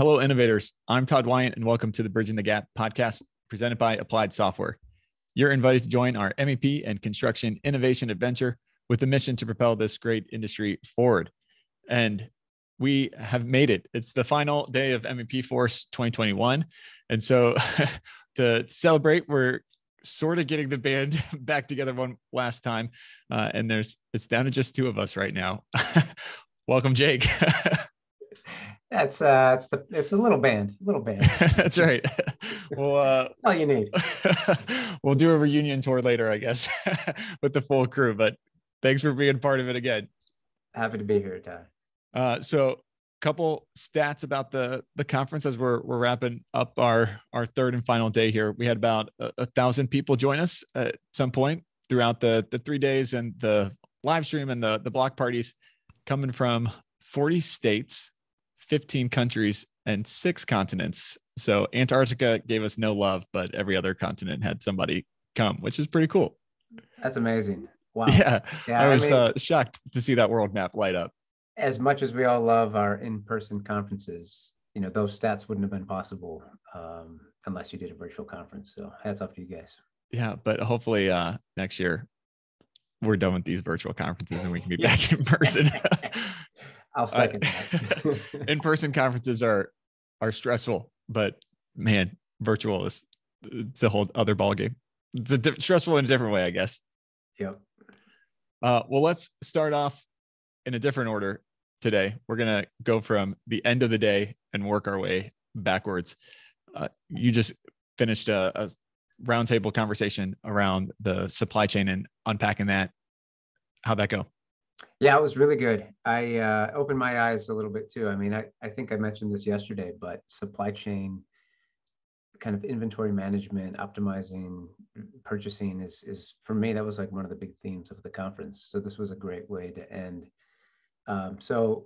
Hello, innovators. I'm Todd Weyandt, and welcome to the Bridging the Gap podcast presented by Applied Software. You're invited to join our MEP and construction innovation adventure with the mission to propel this great industry forward. And we have made it. It's the final day of MEP Force 2021. And so to celebrate, we're sort of getting the band back together one last time. Uh, and there's it's down to just two of us right now. Welcome, Jake. That's uh, it's the it's a little band, little band. That's right. Well, uh, all you need. we'll do a reunion tour later, I guess, with the full crew. But thanks for being part of it again. Happy to be here, Todd. Uh, so, a couple stats about the the conference as we're we're wrapping up our our third and final day here. We had about a, a thousand people join us at some point throughout the the three days and the live stream and the the block parties coming from 40 states 15 countries and six continents. So Antarctica gave us no love, but every other continent had somebody come, which is pretty cool. That's amazing. Wow. Yeah. yeah I was I mean, uh, shocked to see that world map light up. As much as we all love our in person conferences, you know, those stats wouldn't have been possible um, unless you did a virtual conference. So hats off to you guys. Yeah. But hopefully uh, next year we're done with these virtual conferences and we can be back in person. I'll second that. in-person conferences are are stressful, but man, virtual is it's a whole other ballgame. It's a di- stressful in a different way, I guess. Yep. Uh, well, let's start off in a different order today. We're gonna go from the end of the day and work our way backwards. Uh, you just finished a, a roundtable conversation around the supply chain and unpacking that. How'd that go? Yeah, it was really good. I uh, opened my eyes a little bit too. I mean, I, I think I mentioned this yesterday, but supply chain kind of inventory management, optimizing purchasing is, is for me, that was like one of the big themes of the conference. So this was a great way to end. Um, so,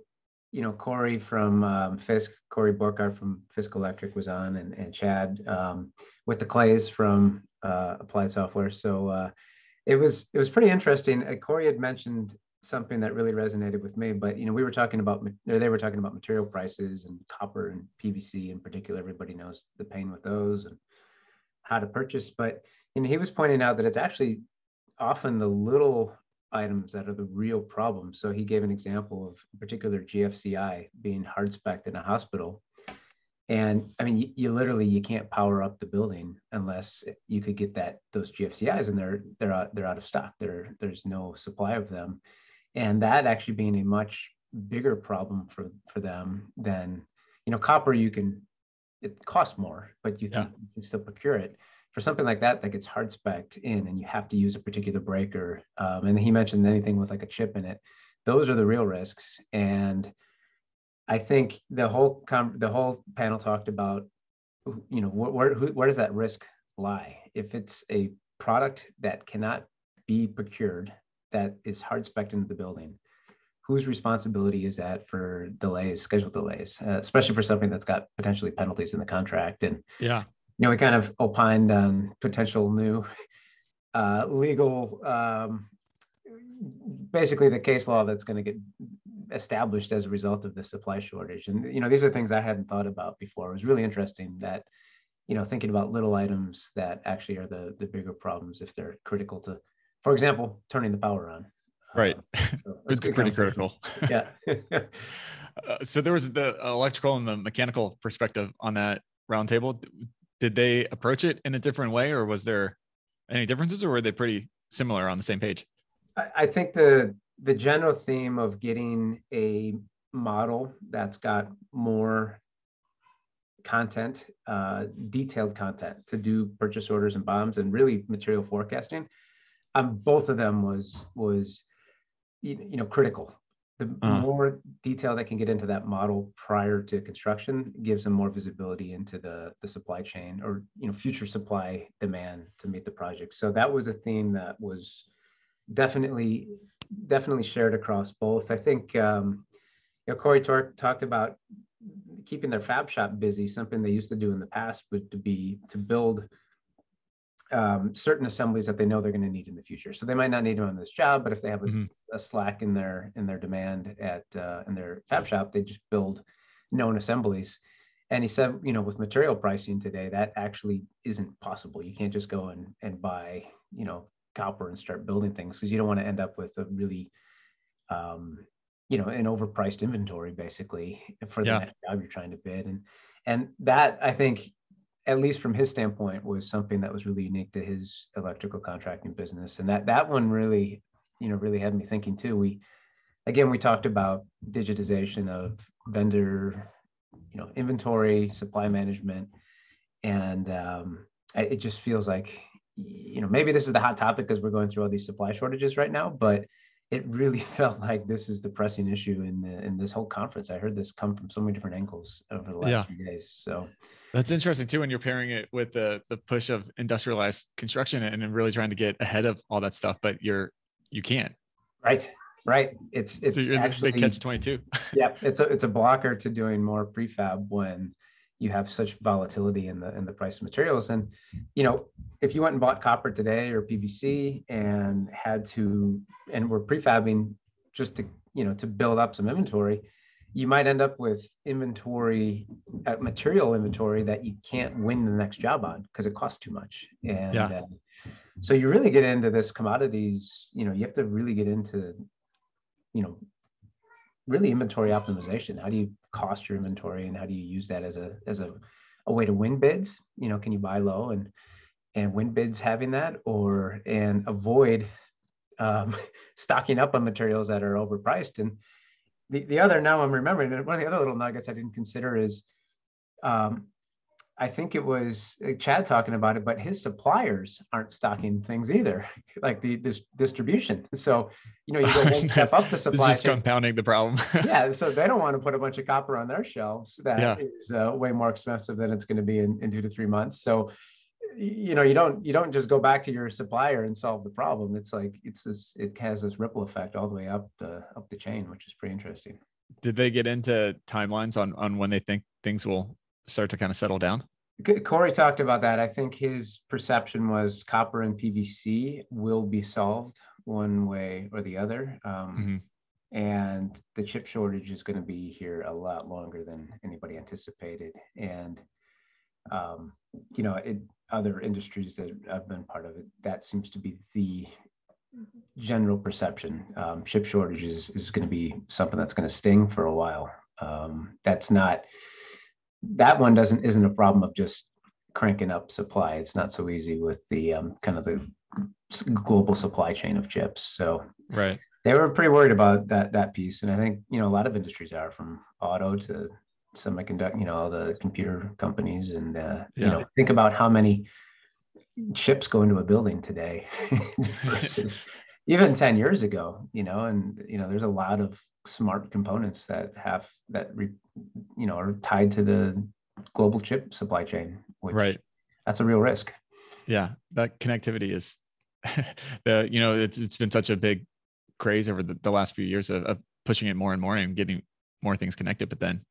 you know, Corey from um, Fisk, Corey Borkart from Fisk Electric was on and, and Chad um, with the Clays from uh, Applied Software. So uh, it was, it was pretty interesting. Uh, Corey had mentioned something that really resonated with me. But you know, we were talking about, they were talking about material prices and copper and PVC in particular. Everybody knows the pain with those and how to purchase. But you know, he was pointing out that it's actually often the little items that are the real problem. So he gave an example of a particular GFCI being hard spec in a hospital. And I mean, you, you, literally you can't power up the building unless you could get that those GFCIs, and they're they're out, they're out of stock. There there's no supply of them and that actually being a much bigger problem for for them than you know copper you can it costs more but you can, you can still procure it. For something like that that gets hard spec'd in and you have to use a particular breaker um, and he mentioned anything with like a chip in it. Those are the real risks. And i think the whole com- the whole panel talked about you know where, where, where does that risk lie? If it's a product that cannot be procured that is hard spec into the building, whose responsibility is that for delays, schedule delays, uh, especially for something that's got potentially penalties in the contract? And yeah, you know, we kind of opined on potential new uh, legal, um, basically the case law that's going to get established as a result of the supply shortage. And you know, these are things I hadn't thought about before. It was really interesting that you know thinking about little items that actually are the the bigger problems if they're critical to for example, turning the power on. Right. Uh, so it's pretty critical. yeah. uh, so there was the electrical and the mechanical perspective on that roundtable. Did they approach it in a different way, or was there any differences, or were they pretty similar on the same page? I, I think the the general theme of getting a model that's got more content, uh, detailed content to do purchase orders and BOMs and really material forecasting um, both of them was was you know critical. The uh. more detail that can get into that model prior to construction gives them more visibility into the the supply chain or you know future supply demand to meet the project. So that was a theme that was definitely definitely shared across both. I think um, you know Corey tor- talked about keeping their fab shop busy. Something they used to do in the past would to be to build um, certain assemblies that they know they're going to need in the future. So they might not need them on this job, but if they have a, mm-hmm. a slack in their in their demand at uh, in their fab shop, they just build known assemblies. And he said, you know, with material pricing today, that actually isn't possible. You can't just go and, and buy, you know, copper and start building things because you don't want to end up with a really, um, you know, an overpriced inventory basically for the yeah. next job you're trying to bid. And and that I think, at least from his standpoint, was something that was really unique to his electrical contracting business. And that that one really, you know, really had me thinking too. We again we talked about digitization of vendor you know inventory supply management and um, it just feels like you know maybe this is the hot topic because we're going through all these supply shortages right now but it really felt like this is the pressing issue in the, in this whole conference i heard this come from so many different angles over the last yeah. few days so that's interesting too when you're pairing it with the the push of industrialized construction and really trying to get ahead of all that stuff but you're you can't right Right. It's it's so actually, big catch twenty two. yeah, it's a it's a blocker to doing more prefab when you have such volatility in the in the price of materials. And you know, if you went and bought copper today or PVC and had to and we're prefabbing just to you know to build up some inventory, you might end up with inventory uh, material inventory that you can't win the next job on because it costs too much. And yeah. uh, so you really get into this commodities, you know, you have to really get into you know, really inventory optimization. How do you cost your inventory and how do you use that as a as a, a way to win bids? You know, can you buy low and and win bids having that or and avoid um, stocking up on materials that are overpriced. And the, the other now I'm remembering one of the other little nuggets I didn't consider is um, I think it was uh, Chad talking about it, but his suppliers aren't stocking things either, like the this distribution. So, you know, you go one step up the supply. It's just compounding the problem. yeah, so they don't want to put a bunch of copper on their shelves that yeah. is uh, way more expensive than it's going to be in, in two to three months. So, you know, you don't you don't just go back to your supplier and solve the problem. It's like it's this it has this ripple effect all the way up the up the chain, which is pretty interesting. Did they get into timelines on on when they think things will start to kind of settle down? Corey talked about that. I think his perception was copper and PVC will be solved one way or the other. Um, mm-hmm. And the chip shortage is going to be here a lot longer than anybody anticipated. And, um, you know, it, other industries that I've been part of it, that seems to be the general perception. Um, chip shortages is, is going to be something that's going to sting for a while. Um, that's not that one doesn't isn't a problem of just cranking up supply. It's not so easy with the um, kind of the global supply chain of chips. So right, they were pretty worried about that that piece, and I think you know a lot of industries are from auto to semiconductor, you know, all the computer companies, and uh, yeah. you know, think about how many chips go into a building today versus even 10 years ago you know and you know there's a lot of smart components that have that re, you know are tied to the global chip supply chain which right. that's a real risk. Yeah that connectivity is the you know it's it's been such a big craze over the, the last few years of, of pushing it more and more and getting more things connected but then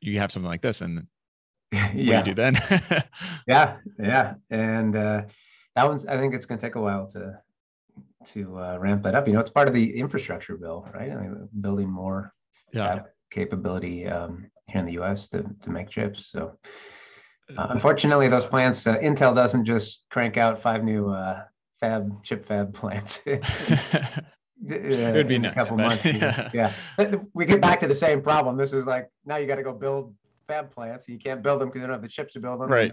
you have something like this and yeah do, do then? Yeah yeah and uh that one's i think it's going to take a while to to uh, ramp that up. You know, it's part of the infrastructure bill, right? I mean, building more yeah. capability um, here in the U.S. to to make chips. So, uh, unfortunately, those plants, uh, Intel doesn't just crank out five new uh, fab chip fab plants. it would be nice, a couple but, months. Yeah. yeah, we get back to the same problem. This is like now you got to go build fab plants. You can't build them because you don't have the chips to build them. Right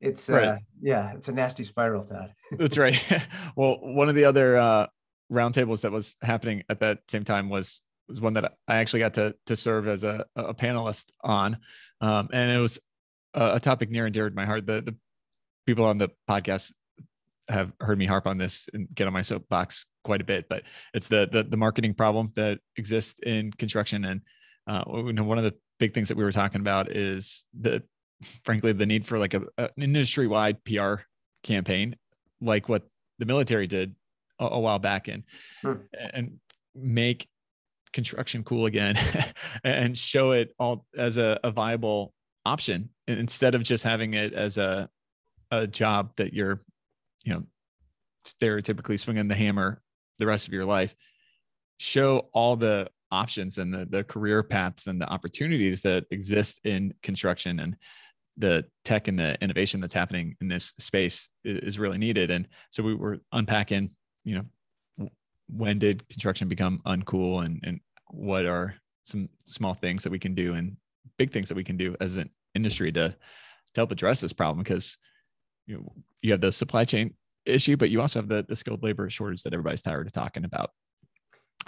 it's right. uh, yeah, it's a nasty spiral, Todd. That's right. well, one of the other uh, roundtables that was happening at that same time was was one that I actually got to to serve as a, a panelist on, um, and it was a, a, topic near and dear to my heart. The the people on the podcast have heard me harp on this and get on my soapbox quite a bit, but it's the the, the marketing problem that exists in construction, and uh, one of the big things that we were talking about is the frankly the need for like a, an industry-wide PR campaign, like what the military did a, a while back, and hmm. and make construction cool again, and show it all as a, a viable option instead of just having it as a a job that you're, you know, stereotypically swinging the hammer the rest of your life. Show all the options and the, the career paths and the opportunities that exist in construction and the tech and the innovation that's happening in this space is really needed. And so we were unpacking, you know, when did construction become uncool and, and what are some small things that we can do and big things that we can do as an industry to, to help address this problem because you know, you have the supply chain issue, but you also have the, the skilled labor shortage that everybody's tired of talking about.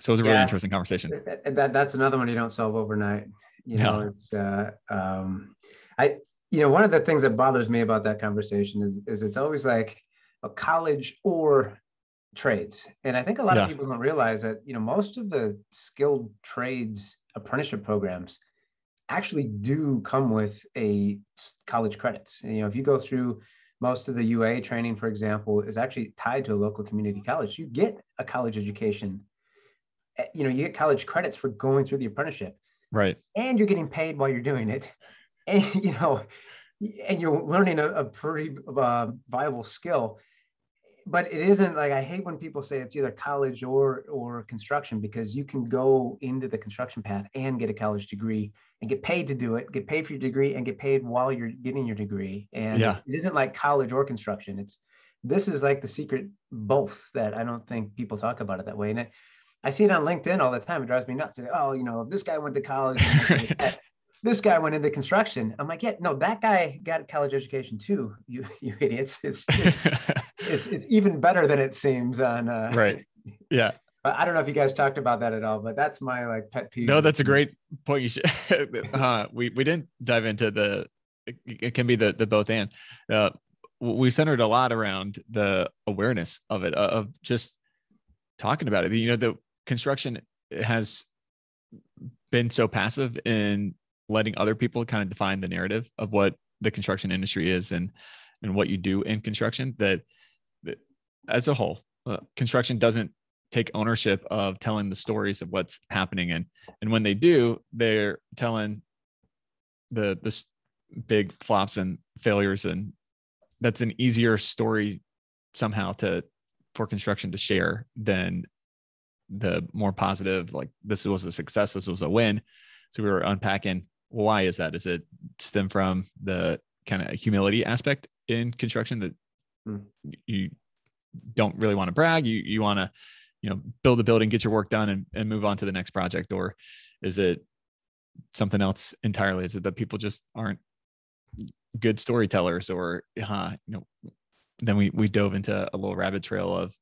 So it was a yeah. really interesting conversation. That, that's another one you don't solve overnight. You know, no. it's uh, um, I you know one of the things that bothers me about that conversation is is it's always like a college or trades, and I think a lot yeah. of people don't realize that you know most of the skilled trades apprenticeship programs actually do come with a college credits. And, you know, if you go through most of the UA training, for example, is actually tied to a local community college. You get a college education. Eh, you know, you get college credits for going through the apprenticeship. Right. And you're getting paid while you're doing it. And, you know, and you're learning a, a pretty uh, viable skill but it isn't like I hate when people say it's either college or or construction because you can go into the construction path and get a college degree and get paid to do it, get paid for your degree and get paid while you're getting your degree. And yeah. it isn't like college or construction. It's this is like the secret both that I don't think people talk about it that way. And it, I see it on LinkedIn all the time. It drives me nuts. Oh, you know, this guy went to college. this guy went into construction. I'm like, yeah, no, that guy got a college education too. You, you idiots. It's, it's, it's, it's, even better than it seems on. Uh, right. Yeah. I don't know if you guys talked about that at all, but that's my like pet peeve. No, that's a great point. You should. uh, we we didn't dive into the. It can be the the both and. Uh, we centered a lot around the awareness of it, of just talking about it. You know, the construction has been so passive in letting other people kind of define the narrative of what the construction industry is and and what you do in construction that, that as a whole uh, construction doesn't take ownership of telling the stories of what's happening and and when they do they're telling the this big flops and failures and that's an easier story somehow to for construction to share than the more positive like this was a success this was a win. So we were unpacking why is that? Is it stem from the kind of humility aspect in construction that mm. you don't really want to brag? You you want to, you know, build a building, get your work done, and, and move on to the next project, or is it something else entirely? Is it that people just aren't good storytellers, or uh, you know? Then we we dove into a little rabbit trail of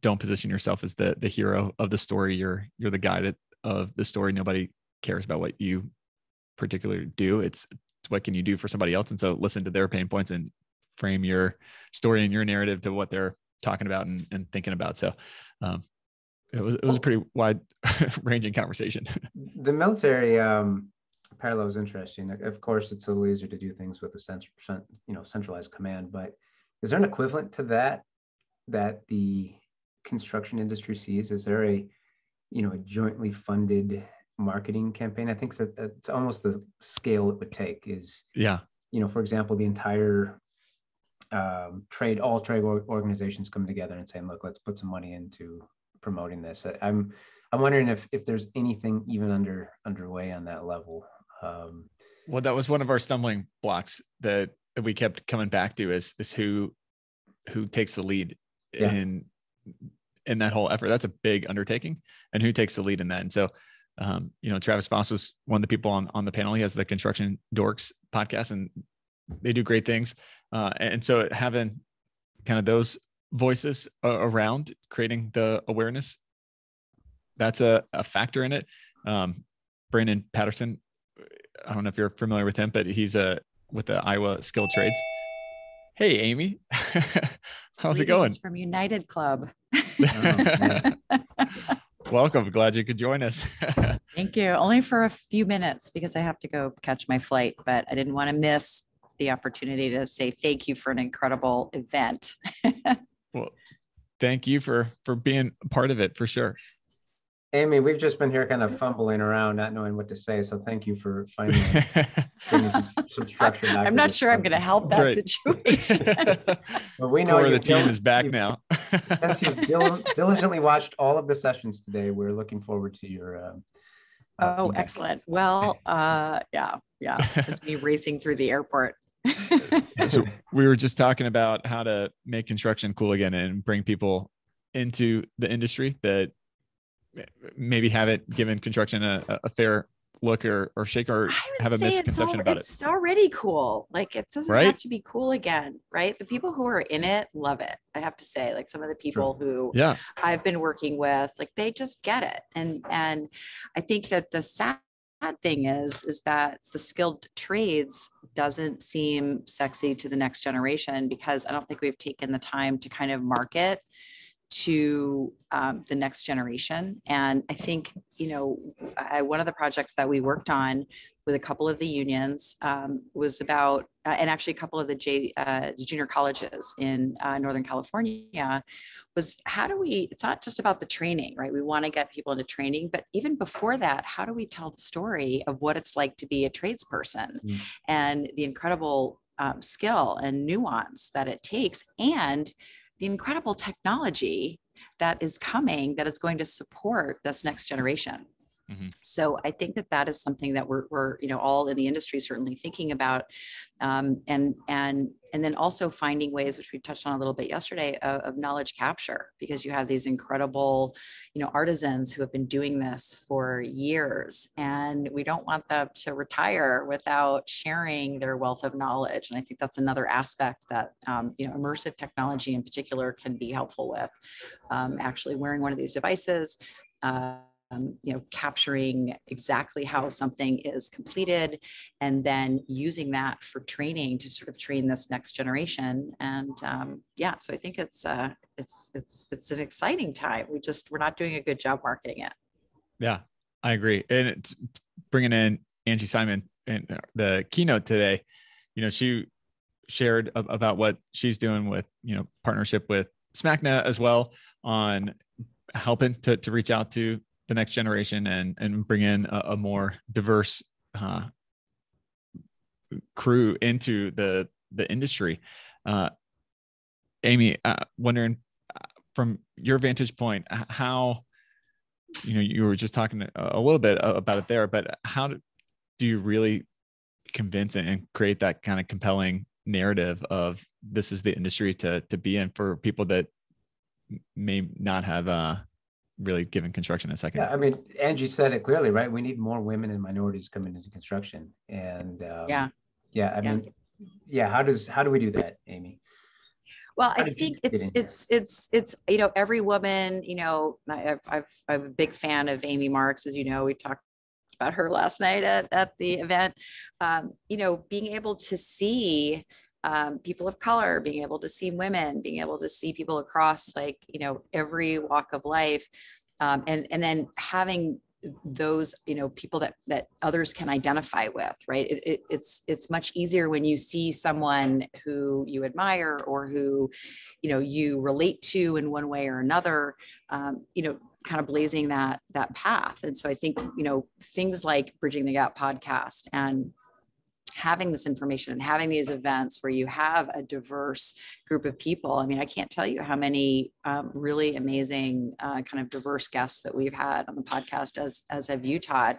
don't position yourself as the the hero of the story. You're you're the guide of the story. Nobody cares about what you particularly do. It's, it's what can you do for somebody else. And so listen to their pain points and frame your story and your narrative to what they're talking about and, and thinking about. So um, it was it was a pretty wide ranging conversation. The military um, parallel is interesting. Of course, it's a little easier to do things with a central, you know, centralized command. But is there an equivalent to that that the construction industry sees? Is there a you know a jointly funded marketing campaign. I think that it's almost the scale it would take is, yeah, you know, for example, the entire um, trade, all trade organizations come together and saying, look, let's put some money into promoting this. I'm, I'm wondering if, if there's anything even under underway on that level. Um, well, that was one of our stumbling blocks that, that we kept coming back to is, is who, who takes the lead yeah. in, in that whole effort. That's a big undertaking and who takes the lead in that. And so um, you know, Travis Foss was one of the people on, on the panel. He has the Construction Dorks podcast, and they do great things. Uh, and so having kind of those voices around creating the awareness, that's a, a factor in it. Um, Brandon Patterson, I don't know if you're familiar with him, but he's a uh, with the Iowa Skilled Trades. Hey, Amy, how's Greetings it going? From United Club. oh, Welcome. Glad you could join us. Thank you. Only for a few minutes because I have to go catch my flight, but I didn't want to miss the opportunity to say thank you for an incredible event. well, thank you for for being part of it for sure. Amy, we've just been here kind of fumbling around, not knowing what to say. So thank you for finding some, some structure. I'm not sure I'm going to help that right. situation. but we know the team is back now. since you've dil- diligently watched all of the sessions today, we're looking forward to your. Um, uh, oh, excellent. Well, uh, yeah, yeah, just me racing through the airport. so we were just talking about how to make construction cool again and bring people into the industry that maybe haven't given construction a, a fair look or, or shake or have a misconception all, about it's it. It's already cool. Like it doesn't right? have to be cool again, right? The people who are in it love it. I have to say, like some of the people who yeah I've been working with, like they just get it. And and I think that the sad thing is is that the skilled trades doesn't seem sexy to the next generation because I don't think we've taken the time to kind of market to um, the next generation. And I think, you know, I, one of the projects that we worked on with a couple of the unions um, was about, uh, and actually a couple of the J, uh, junior colleges in uh, Northern California, was how do we, it's not just about the training, right? We want to get people into training, but even before that, how do we tell the story of what it's like to be a tradesperson mm. and the incredible um, skill and nuance that it takes and the incredible technology that is coming that is going to support this next generation. Mm-hmm. So I think that that is something that we're, we're, you know, all in the industry certainly thinking about, um, and and and then also finding ways, which we touched on a little bit yesterday, of, of, knowledge capture, because you have these incredible, you know, artisans who have been doing this for years, and we don't want them to retire without sharing their wealth of knowledge. And I think that's another aspect that um, you know, immersive technology in particular can be helpful with. Um, actually, wearing one of these devices. Uh, um, you know, capturing exactly how something is completed and then using that for training to sort of train this next generation. And um, yeah, so I think it's, uh, it's, it's, it's an exciting time. We just, we're not doing a good job marketing it. Yeah, I agree. And it's bringing in Angie Simon in the keynote today, you know, she shared about what she's doing with, you know, partnership with SMACNA as well on helping to, to reach out to the next generation and and bring in a, a more diverse uh, crew into the the industry. Uh, Amy, uh, wondering uh, from your vantage point, how you know you were just talking a little bit about it there, but how do, do you really convince and create that kind of compelling narrative of this is the industry to to be in for people that may not have uh really given construction a second. Yeah, I mean, Angie said it clearly, right? We need more women and minorities coming into construction, and um, yeah, yeah. I yeah. mean, yeah. How does how do we do that, Amy? Well, How I think it's it's it's it's you know every woman you know I've, I've I'm a big fan of Amy Marks as you know we talked about her last night at at the event. Um, you know, being able to see um, people of color, being able to see women, being able to see people across like, you know, every walk of life. Um, and, and then having those you know people that that others can identify with right it, it, it's it's much easier when you see someone who you admire or who you know you relate to in one way or another um, you know kind of blazing that that path and so i think you know things like bridging the gap podcast and having this information and having these events where you have a diverse group of people. I mean, I can't tell you how many um, really amazing uh, kind of diverse guests that we've had on the podcast as as have you, Todd.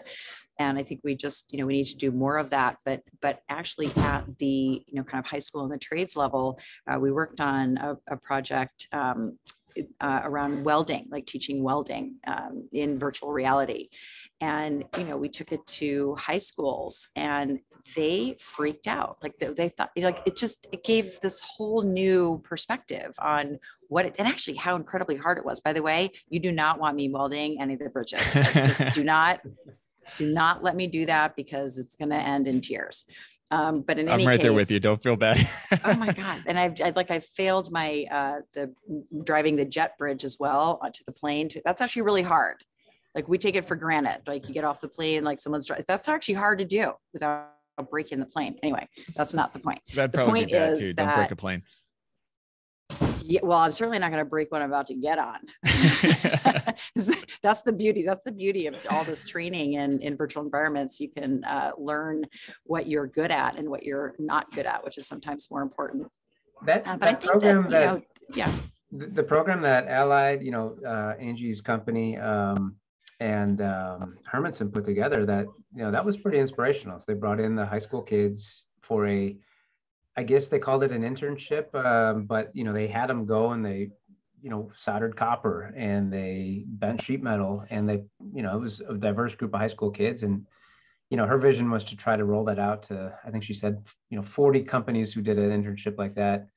And I think we just, you know, we need to do more of that. But but actually at the, you know, kind of high school and the trades level, uh, we worked on a, a project um, uh, around welding, like teaching welding um, in virtual reality. And, you know, we took it to high schools and they freaked out. Like they, they thought, like it just, it gave this whole new perspective on what it, and actually how incredibly hard it was. By the way, you do not want me welding any of the bridges. Like, just do not, do not let me do that because it's going to end in tears. Um, but in. I'm any right case, there with you. Don't feel bad. oh my god! And I've I, like I failed my uh, the driving the jet bridge as well uh, to the plane. To, that's actually really hard. Like we take it for granted. Like you get off the plane, like someone's driving. That's actually hard to do without breaking the plane. Anyway, that's not the point. That'd the point is too. Don't that, break a plane. Yeah, well, I'm certainly not going to break what I'm about to get on. that's the beauty. That's the beauty of all this training in, in virtual environments. You can uh, learn what you're good at and what you're not good at, which is sometimes more important. That, uh, but that I think that, you know, yeah. the, program that Allied, you know, uh, Angie's company um, and um, Hermanson put together, that you know, that was pretty inspirational. So they brought in the high school kids for a, I guess they called it an internship, um, but you know, they had them go and they, you know, soldered copper and they bent sheet metal, and they, you know, it was a diverse group of high school kids and you know her vision was to try to roll that out to i think she said you know 40 companies who did an internship like that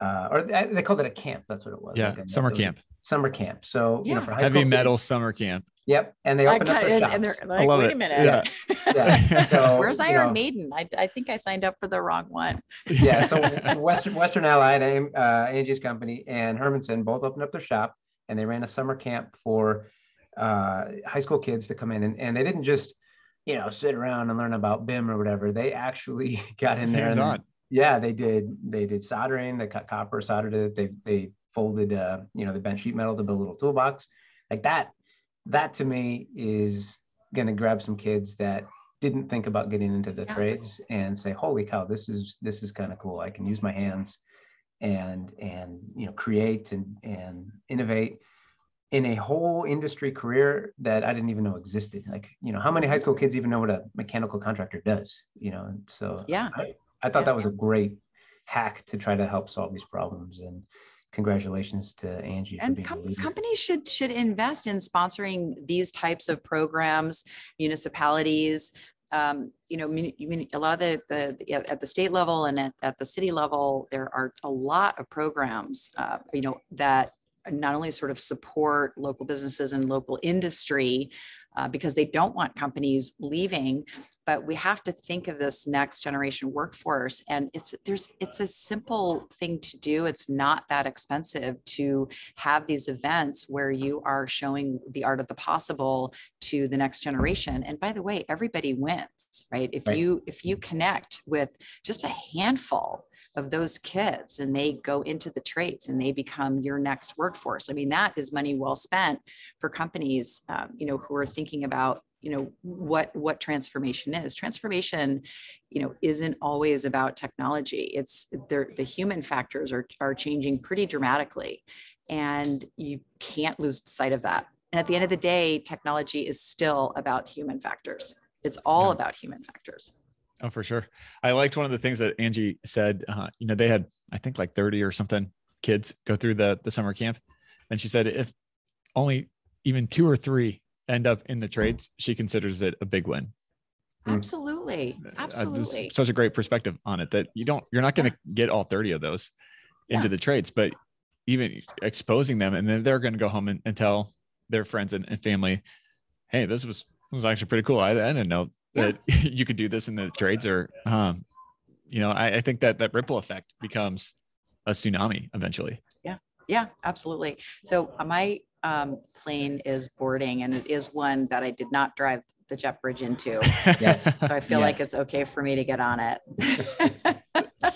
uh, or they called it a camp. That's what it was. Yeah, like summer camp. Summer camp. So yeah. you know, for heavy metal kids, summer camp. Yep, and they opened up their shops. And they're like, wait it. a minute. Yeah. yeah. So, Where's Iron know, Maiden? I, I think I signed up for the wrong one. yeah. So Western Western Allied, uh, Angie's company, and Hermanson both opened up their shop, and they ran a summer camp for uh, high school kids to come in, and, and they didn't just you know sit around and learn about BIM or whatever. They actually got in there and yeah, they did. They did soldering. They cut copper, soldered it. They they folded, uh, you know, the bent sheet metal to build a little toolbox, like that. That to me is going to grab some kids that didn't think about getting into the yeah. trades and say, "Holy cow, this is this is kind of cool. I can use my hands and and you know create and and innovate." in a whole industry career that I didn't even know existed. Like, you know, how many high school kids even know what a mechanical contractor does? You know, so yeah, I, I thought yeah. that was a great hack to try to help solve these problems. And congratulations to Angie. And com- companies should should invest in sponsoring these types of programs, municipalities. Um, you know, a lot of the, the, at the state level and at, at the city level, there are a lot of programs, uh, you know, that not only sort of support local businesses and local industry uh, because they don't want companies leaving but we have to think of this next generation workforce. And it's there's it's a simple thing to do. It's not that expensive to have these events where you are showing the art of the possible to the next generation. And by the way everybody wins right? If right. you if you connect with just a handful of those kids and they go into the trades and they become your next workforce. I mean that is money well spent for companies um, you know who are thinking about you know what what transformation is. Transformation you know isn't always about technology. It's the human factors are, are changing pretty dramatically and you can't lose sight of that. And at the end of the day technology is still about human factors. It's all yeah. about human factors Oh, for sure. I liked one of the things that Angie said. Uh, you know, they had I think like thirty or something kids go through the the summer camp, and she said if only even two or three end up in the trades, she considers it a big win. Absolutely, uh, absolutely. Uh, such a great perspective on it that you don't you're not going to yeah. get all thirty of those into yeah. the trades, but even exposing them, and then they're going to go home and, and tell their friends and, and, family, "Hey, this was this was actually pretty cool. I, I didn't know that yeah. you could do this in the trades or um, you know I, I, think that that ripple effect becomes a tsunami eventually yeah yeah absolutely so my um, plane is boarding and it is one that i did not drive the jet bridge into yeah. so i feel yeah. like it's okay for me to get on it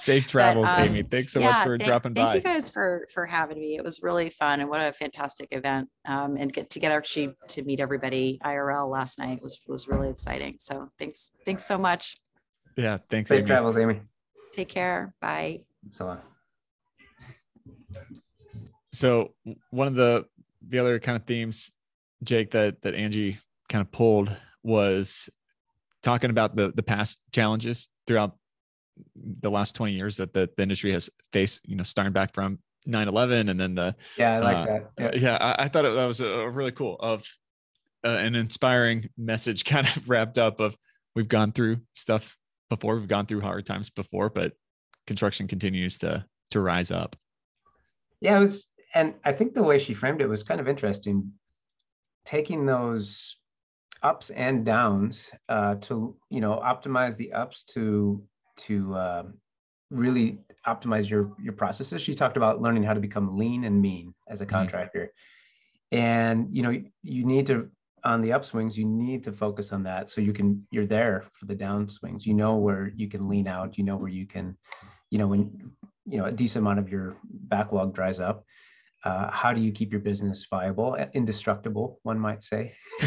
Safe travels, but, um, Amy. Thanks so yeah, much for thank, dropping thank by. Thank you guys for for having me. It was really fun and what a fantastic event. Um, and get to get actually to meet everybody IRL last night was was really exciting. So thanks, thanks so much. Yeah, thanks. Safe Amy. travels, Amy. Take care. Bye. So long. So one of the the other kind of themes, Jake, that that Angie kind of pulled was talking about the the past challenges throughout the last 20 years that the, the industry has faced, you know, starting back from 9-11 and then the yeah i like uh, that. Yeah, yeah I, I, thought it, that was a, really cool of uh, an inspiring message kind of wrapped up of we've gone through stuff before we've gone through hard times before but construction continues to to rise up. Yeah it was and i think the way she framed it was kind of interesting. Taking those ups and downs uh, to you know optimize the ups to to uh, really optimize your your processes. She talked about learning how to become lean and mean as a mm-hmm. contractor, mm-hmm. and you know you need to on the upswings you need to focus on that so you can you're there for the downswings. You know where you can lean out. You know where you can, you know when you know a decent amount of your backlog dries up. Uh, how do you keep your business viable, indestructible, one might say?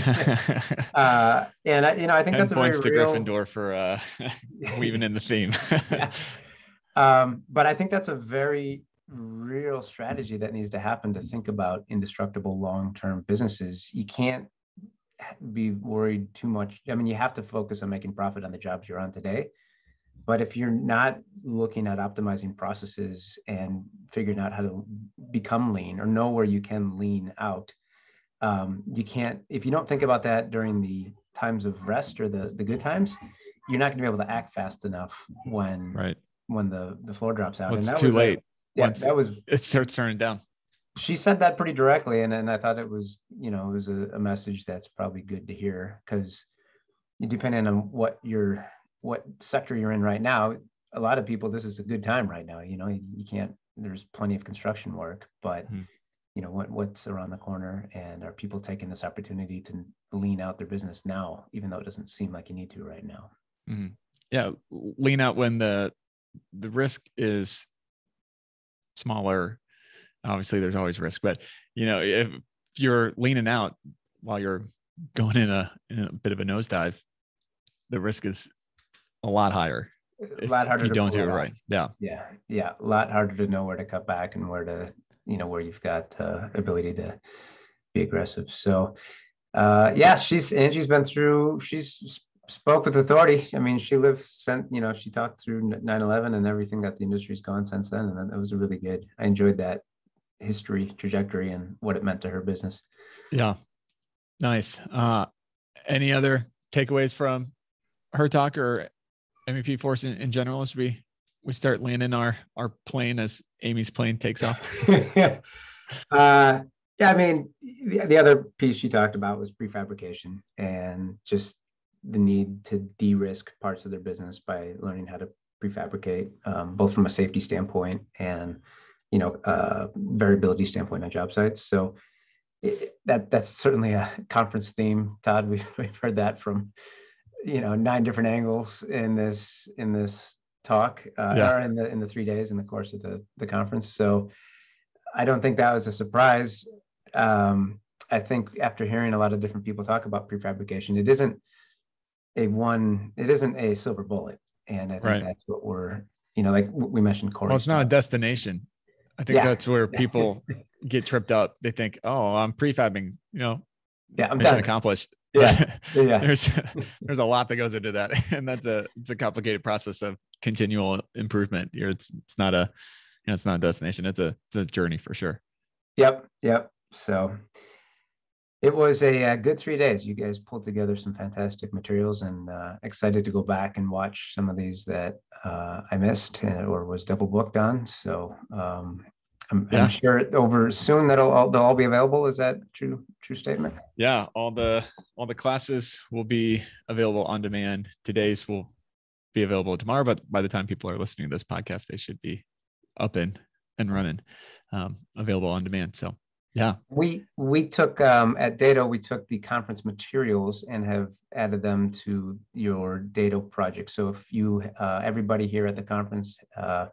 uh, and I, you know, I think that's a points very to real... Gryffindor for uh, weaving in the theme. yeah. um, but I think that's a very real strategy that needs to happen to think about indestructible long-term businesses. You can't be worried too much. I mean, you have to focus on making profit on the jobs you're on today. But if you're not looking at optimizing processes and figuring out how to become lean or know where you can lean out, um, you can't. If you don't think about that during the times of rest or the the good times, you're not going to be able to act fast enough when right when the the floor drops out. Well, it's and that too was a- late. yeah, Once that was it starts turning down. she said that pretty directly and, and i thought it was you know it was a, a message that's probably good to hear because depending on what your what sector you're in right now a lot of people this is a good time right now you know you, you can't there's plenty of construction work but Mhm. you know what what's around the corner and are people taking this opportunity to lean out their business now even though it doesn't seem like you need to right now Mhm. Yeah, lean out when the the risk is smaller. Obviously, there's always risk, but you know, if you're leaning out while you're going in a in a bit of a nosedive, the risk is a lot higher. A lot harder you to don't do it right. Yeah, yeah. Yeah. A lot harder to know where to cut back and where to you know where you've got uh, ability to be aggressive. So uh yeah she's angie's been through she's spoke with authority. I mean she lived sent you know she talked through 9-11 and everything that the industry's gone since then and that was a really good i enjoyed that history trajectory and what it meant to her business. Yeah, nice. Uh, any other takeaways from her talk or MEP Force in, in general as we we start landing our our plane as Amy's plane takes off? uh, yeah, I mean, the, the other piece she talked about was prefabrication and just the need to de-risk parts of their business by learning how to prefabricate, um, both from a safety standpoint and you know uh, variability standpoint on job sites. So it, that that's certainly a conference theme, Todd. We've, we've heard that from you know nine different angles in this in this talk uh, Yeah. or in the in the three days in the course of the the conference. So I don't think that was a surprise. Um, I think after hearing a lot of different people talk about prefabrication, it isn't a one, it isn't a silver bullet, and I think Right. that's what we're, you know, like we mentioned. Corey Well, it's not a destination. I think Yeah. that's where people get tripped up. They think, "Oh, I'm prefabbing," you know, yeah, I'm mission done. accomplished. Yeah. Yeah, there's there's a lot that goes into that, and that's a it's a complicated process of continual improvement. You're, it's it's not a you know, it's not a destination. It's a it's a journey for sure. Yep, yep. So it was a, uh good three days. You guys pulled together some fantastic materials, and uh, excited to go back and watch some of these that uh, I missed uh, or was double booked on. So um, I'm, Yeah. I'm sure over soon that'll all, they'll all be available. Is that true? True statement? Yeah, all the all the classes will be available on demand. Today's will be available tomorrow, but by the time people are listening to this podcast, they should be up and and running, um, available on demand. So yeah, We we took um, at Dado we took the conference materials and have added them to your Dado project. So if you uh, everybody here at the conference uh,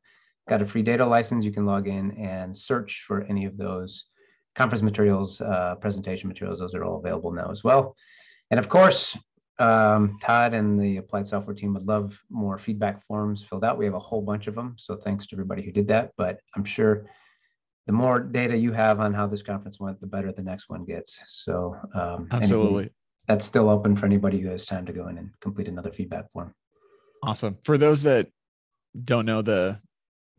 got a free Dado license, you can log in and search for any of those conference materials, uh, presentation materials. Those are all available now as well. And of course, um, Todd and the applied software team would love more feedback forms filled out. We have a whole bunch of them. So thanks to everybody who did that. But I'm sure the more data you have on how this conference went, the better the next one gets. So um, absolutely. that's still open for anybody who has time to go in and complete another feedback form. Awesome. For those that don't know the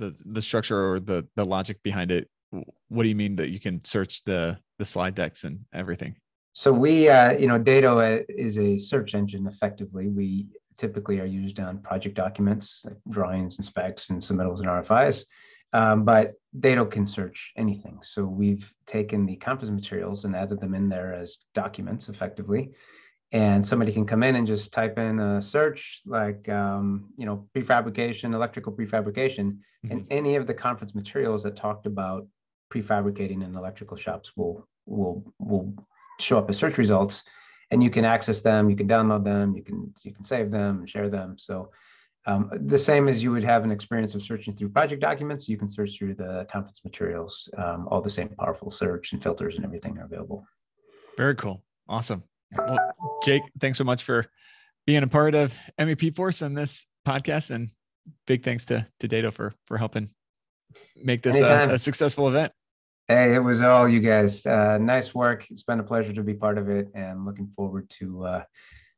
the the structure or the the logic behind it, what do you mean that you can search the the slide decks and everything? So we, uh, you know, Dado uh, is a search engine. Effectively, we typically are used on project documents, like drawings and specs and submittals and RFIs. Um, but Dado can search anything. So we've taken the conference materials and added them in there as documents, effectively. And somebody can come in and just type in a search like, um, you know, prefabrication, electrical prefabrication, and any of the conference materials that talked about prefabricating in electrical shops will will will show up as search results and you can access them you can download them you can you can save them and share them so um, the same as you would have an experience of searching through project documents you can search through the conference materials um, all the same powerful search and filters and everything are available Very cool. Awesome. Well, Jake, thanks so much for being a part of MEP Force on this podcast, and big thanks to to Dado for for helping make this a, a, successful event. Hey, it was all you guys. Uh, nice work. It's been a pleasure to be part of it and looking forward to uh,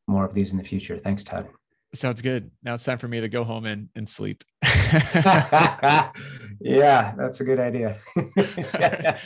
more of these in the future. Thanks, Todd. Sounds good. Now it's time for me to go home and, and sleep. yeah, that's a good idea.